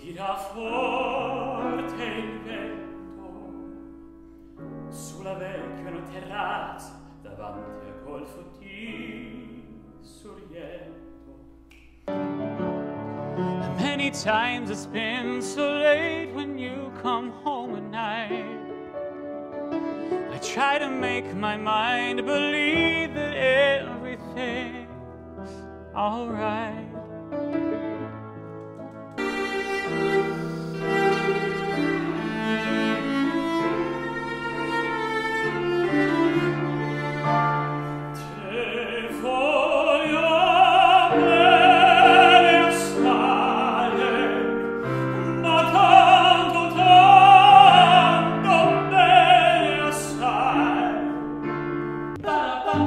tira forte il vento sulla vecchia una terrazza davanti al golfo Many times it's been so late when you come home at night. I try to make my mind believe that everything's alright